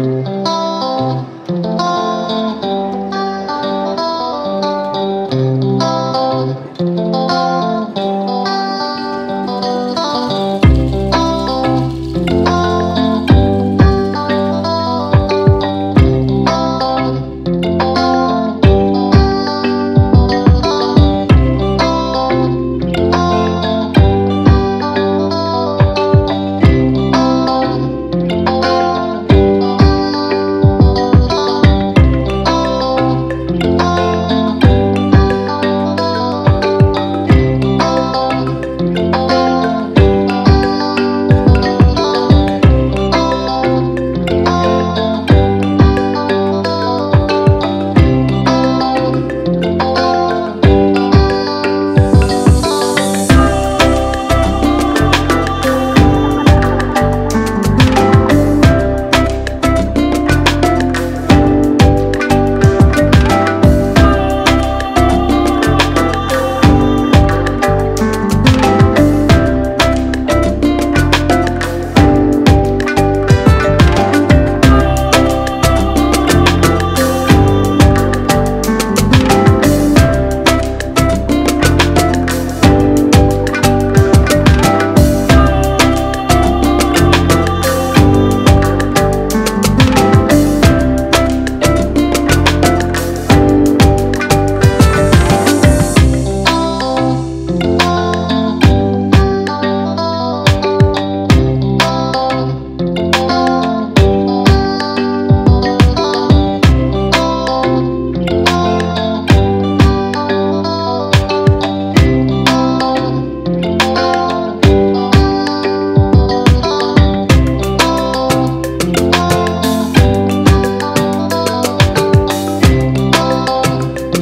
Música